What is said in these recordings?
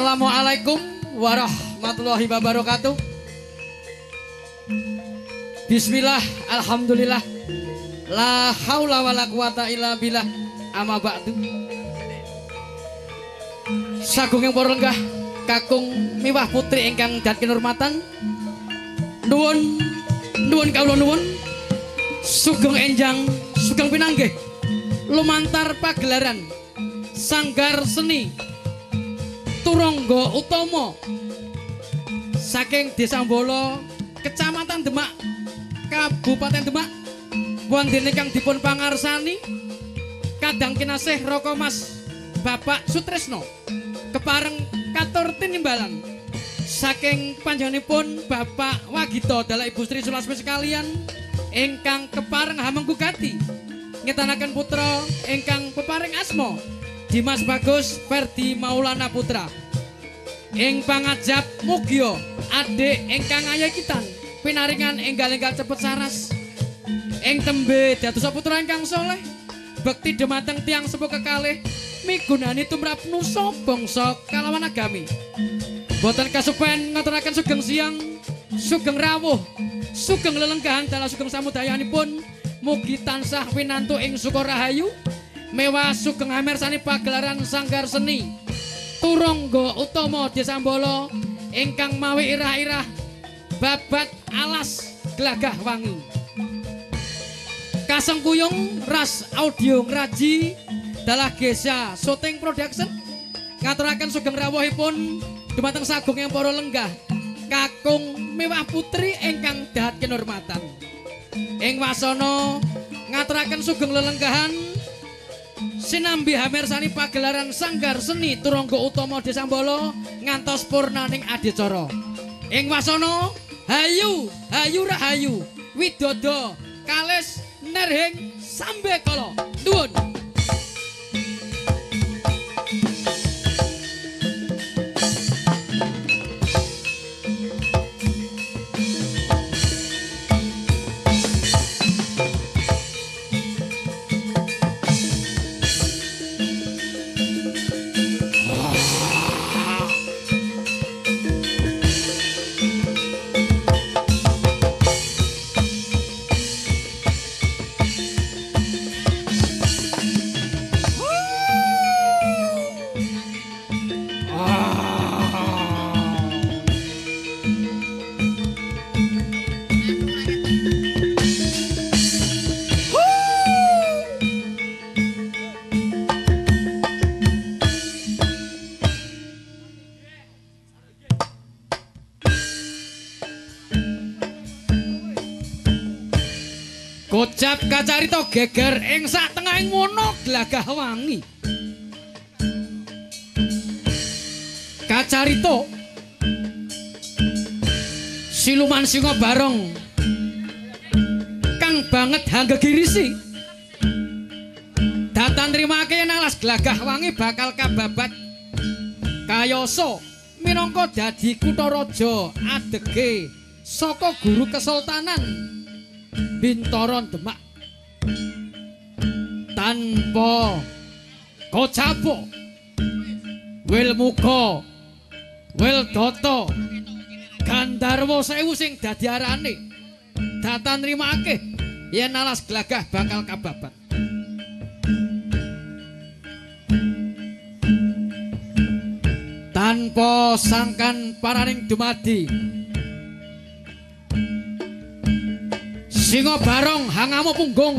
Assalamualaikum warahmatullahi wabarakatuh. Bismillah, alhamdulillah. La haula wala quwata illa billah. Amma ba'du. Sagunging para lenggah kakung miwah putri ingkang dhat kinurmatan. Nuwun nuwun kawula nuwun. Sugeng enjang, sugeng pinanggih. Lumantar pagelaran Sanggar Seni Turangga Utama saking Desa Mbolo, Kecamatan Demak, Kabupaten Demak. Wonten ingkang dipun pangarsani Kadang kinasih Roko Mas Bapak Sutresno kepareng katur tinimbalan saking panjenenganipun Bapak Wagito dalah Ibu Sri Sulasmi sekalian ingkang kepareng hamenggugati ngetanaken putra ingkang peparing asma Dimas Bagus Ferdi Maulana Putra. Ing pangajab mugya adik ingkang ayakitan pinaringan enggal-enggal cepet saras. Ing tembe dados putra ingkang soleh. Bekti dumateng tiang sepuh kekalih. Migunani tumrap nusa bangsa kalawan agami. Boten kasupen ngaturaken sugeng siang sugeng rawuh sugeng lelenggahan dalam sugeng samudayanipun mugi tansah winantu ing suka rahayu mewah sugeng amirsani pagelaran sanggar seni. Turangga utama desa Mbolo ingkang mawi irah-irah babat alas gelagah wangi. Kasengkuyung Ras Audio Ngraji dalah Gesa Shooting Production. Ngaturaken sugeng rawuhipun dumateng sagung yang para lenggah kakung mewah putri ingkang dahat kinurmatan ing wasana ngaturaken sugeng lelenggahan sinambi hamirsani pagelaran sanggar seni turangga utama Desa Mbolo ngantos purnaning adicara. Ing wasana hayu hayu rahayu widodo kalis nerhing sambe kala nuwun Kocap kacarita geger ing sak tengahing wono glagah wangi. Kacarita Siluman singa barong kang banget hanggegirisi. Datan yen alas glagah wangi bakal kababat kayasa minangka dadi kutha raja adege saka guru kesultanan Bintoron Demak. Tanpa kocapo wil muka wil doto gandarwo sewu sing dadi arane. Datan rimake yen alas glagah bakal kababat. Tanpa sangkan paraning dumadi Singo barong hangamu punggung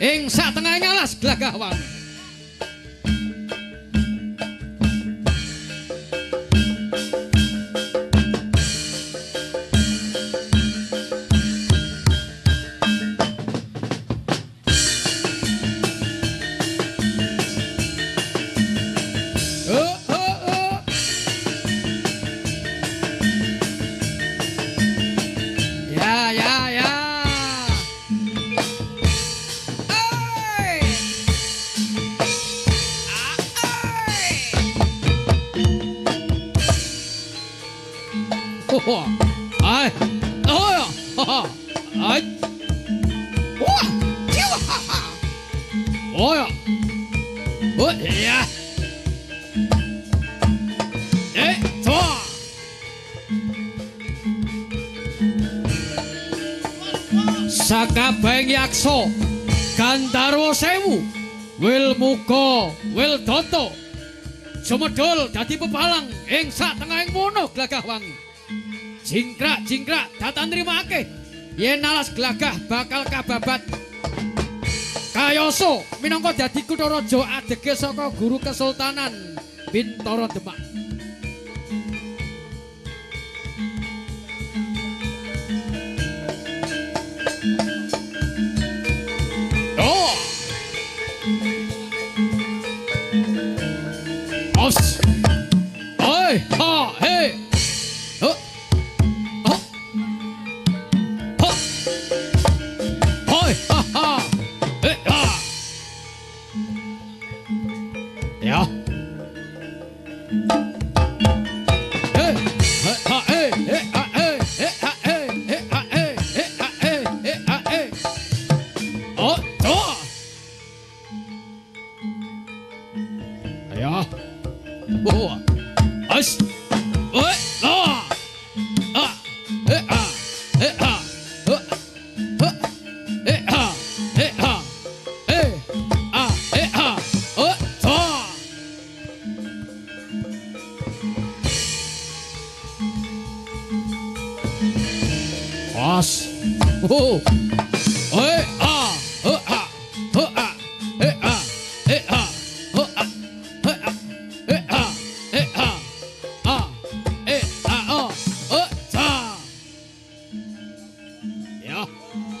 ing sak tengahing alas glagah wangi. sakabeng yaksa. Gandarwa sewu. Wil muga wil dato sumedhol dadi pepalang ing sak tengahing mono glagah wangi. Jingkrak jingkrak datan nrimake yen alas glagah bakal kababat. Kayasa minangka dadi kutharaja adege saka guru kesultanan bintara demak. 哦哦嘶诶哈嘿呃哦哈诶哈诶呀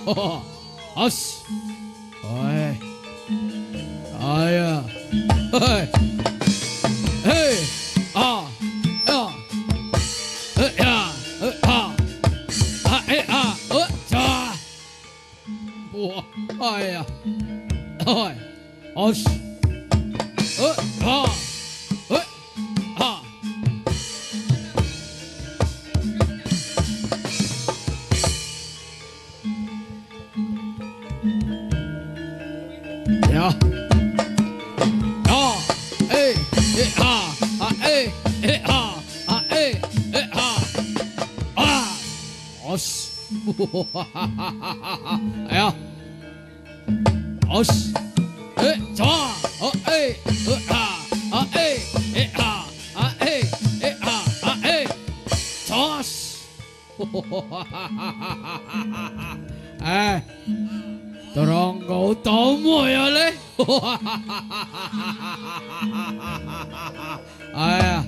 よし。哈哈哈哈哈哈！哎呀，好使！哎，走啊！哦哎，哎哈！啊哎，哎哈！啊哎，哎哈！啊哎，走！哈哈哈哈哈哈哈哈哈哈！哎，都让狗偷摸了！哈哈哈哈哈哈哈哈哈哈！哎。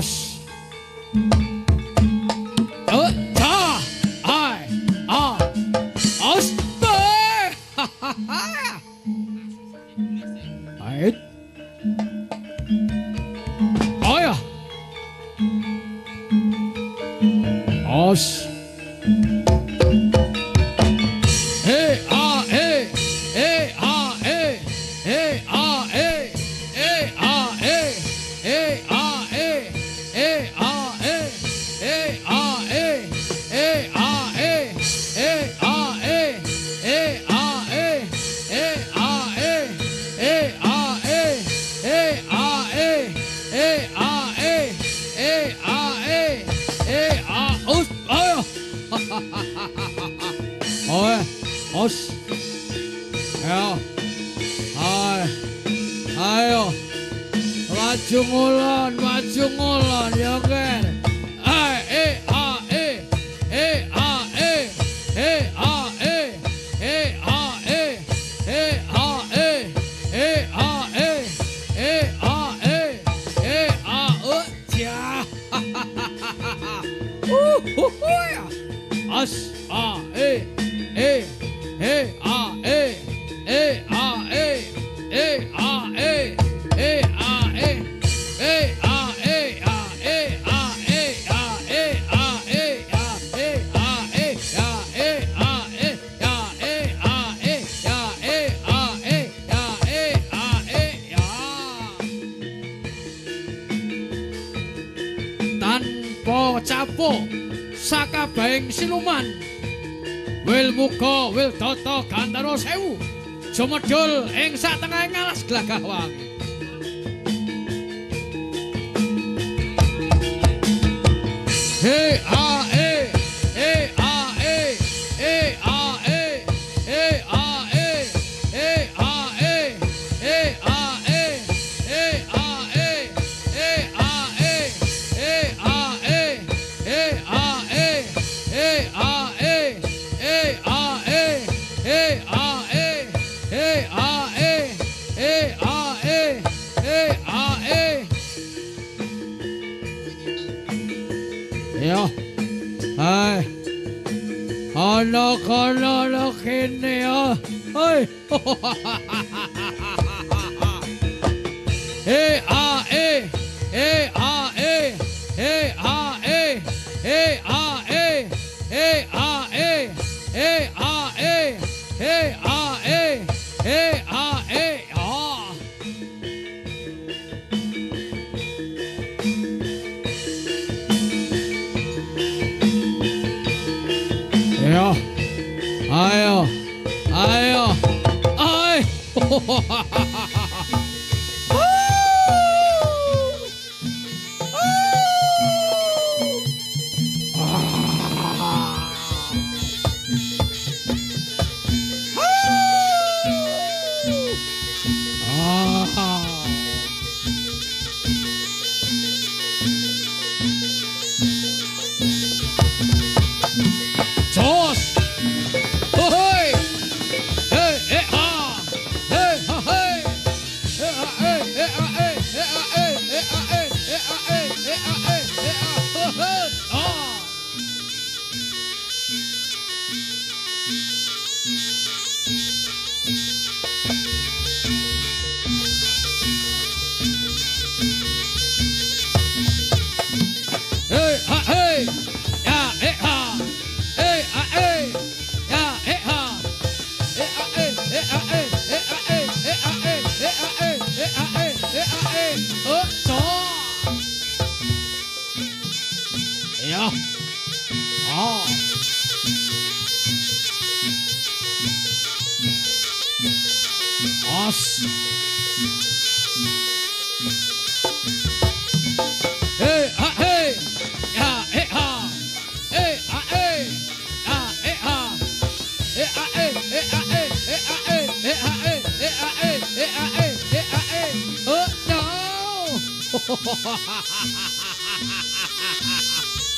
us Os. Ayo. Hai. Ayo. Maju ngulon, maju ngulon, ya kan. Sapa capo sakabeng siluman. Wil muga wil dhata gandara sewu. Sumedhul ing satengahing alas glagah wangi. Hey ah. Ha ha ha ha ha!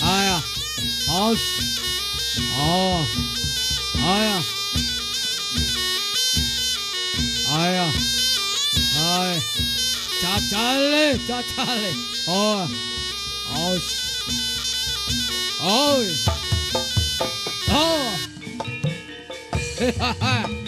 아야 아우씨 아 아야 加嘞，加加嘞，好，好，好，好，嘿哈嘿。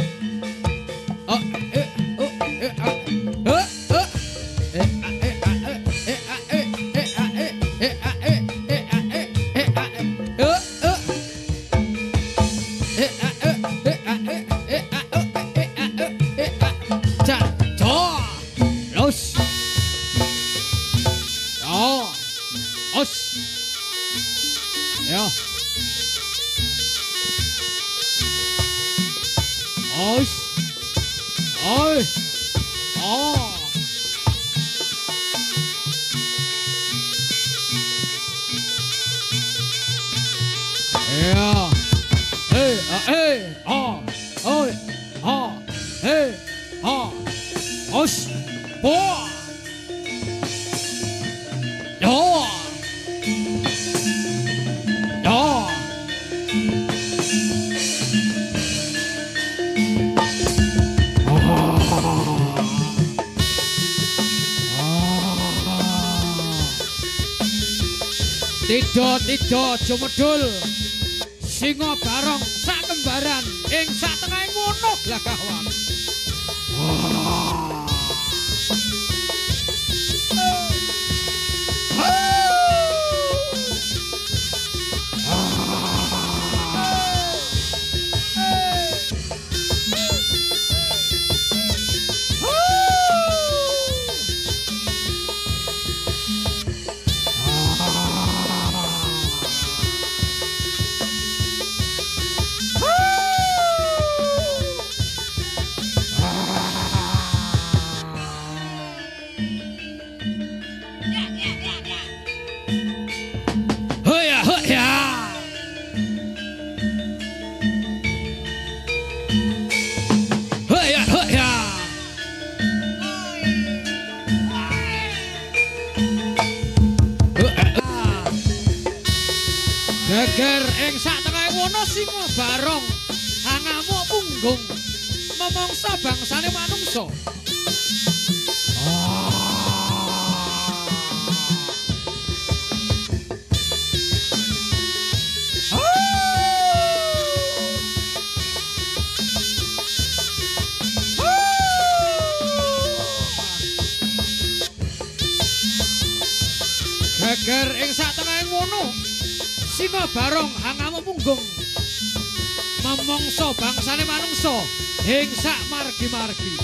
Tidak, tidak, jumedul. Singo barong sak kembaran ing sak tengah ngono lah kawan. Ing sak tengah ngono singo barong. Hangamu punggung. Memongso bangsane manungsa? Geger ing sak tengah ngono. Singo barong punggung memongso bangsane manungsa. Ing sak margi-margi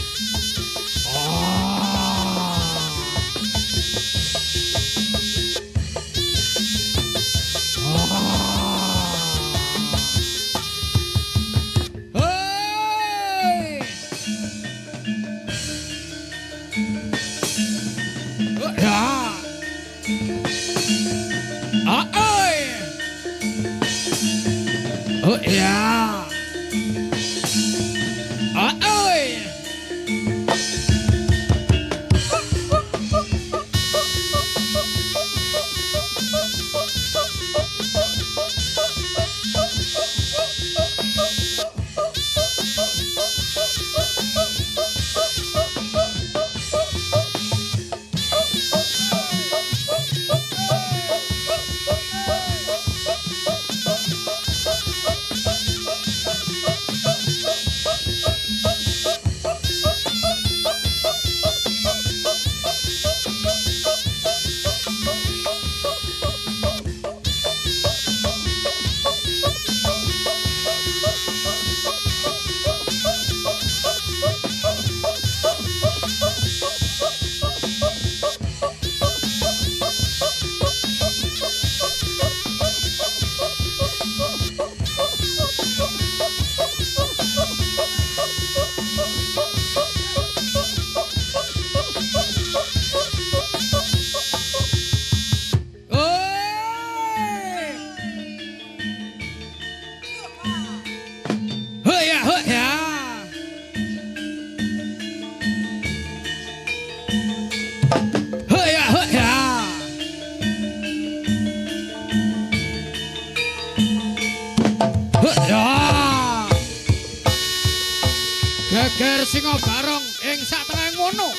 Geger singo barong ing sak tengah ngono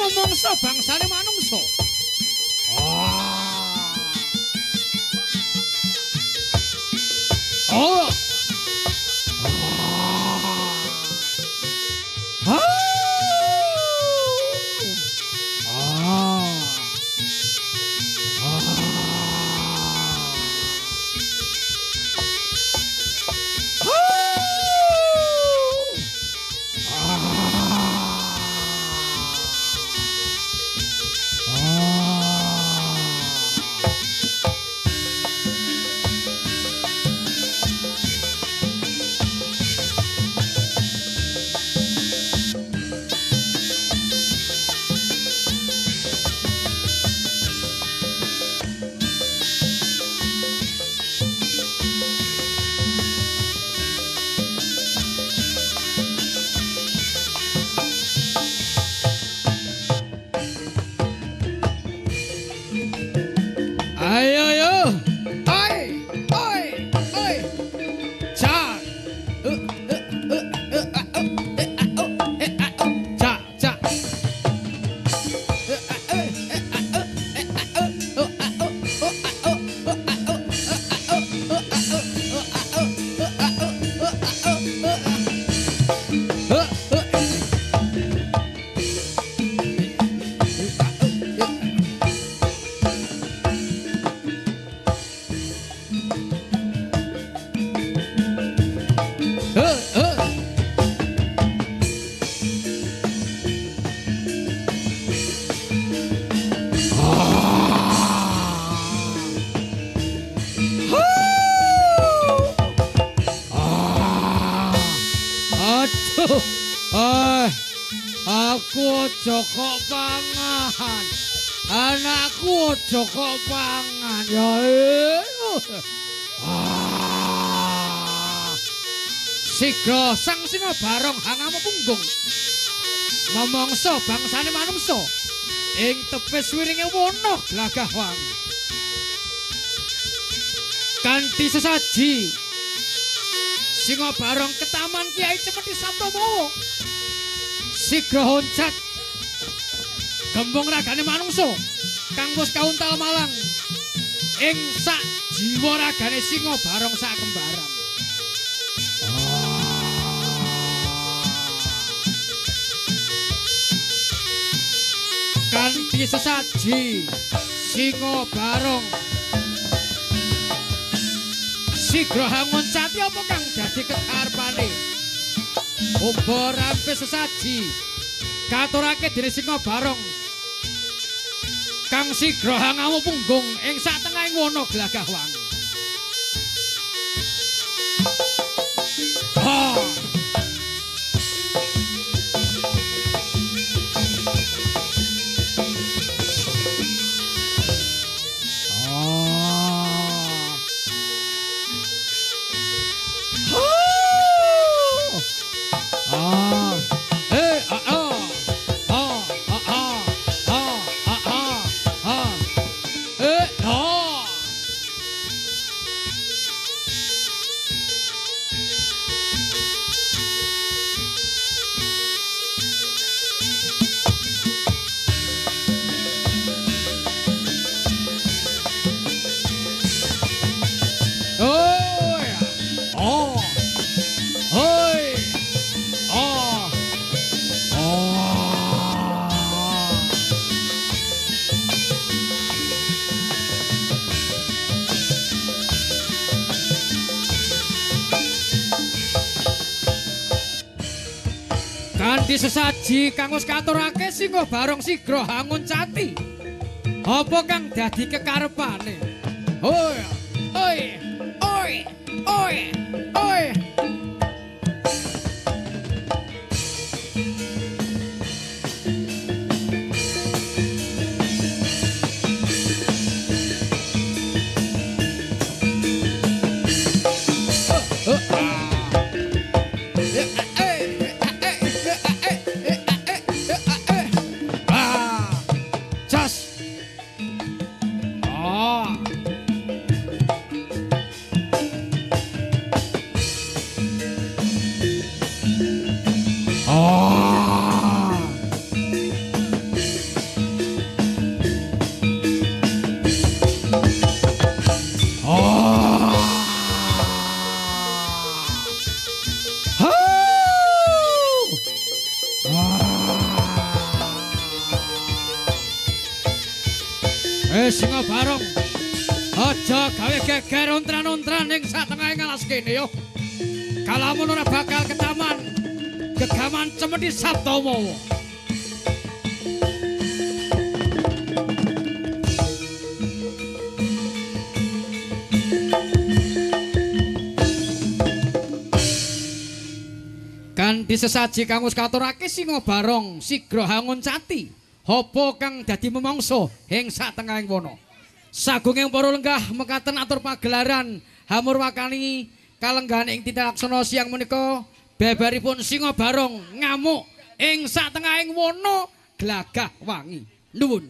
memungso bangsane manungsa. Oh. Ah. Pangan. Anakku Joko Pangan ya. Ah. Sigra sang singa barong hangamu punggung. Momongso bangsane manungsa ing tepes wiringe wono glagah wangi. Kanthi sesaji Singa barong ke taman Kiai Cemeti Sabtomo. Sigra honcat. Gembong ragane manungsa kang wis kauntal malang. Ing sak jiwa ragane singa barong sak kembaran. Kanthi sesaji singa barong Sigra hangun cati apa kang dadi kekarepane? Umba rampe sesaji katurake dening singa barong. Kang sigra hangamu punggung ing sak tengahing wono glagah wangi. Ha! Kanthi sesaji kang wis katurake singgo barong sigra hangun cati. Apa kang dadi kekarepane? Hoi! Oi! Oi! Oi! Oi! Singa barong. Aja gawe geger ontran-ontran ning satengahing alas kene yo. Kalamun ora bakal ketaman. Gegaman cemeti Sabtomo. Kanthi sesaji kang wis katurake singa barong sigra hangun cati. Apa kang dadi memangsa ing satengahing wana. Sagunging para lenggah mekaten atur pagelaran hamur wakani kalenggahan ing tita laksana siang menika beberipun singa barong ngamuk ing satengahing wana glagah wangi. Nuwun.